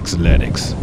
Athletics.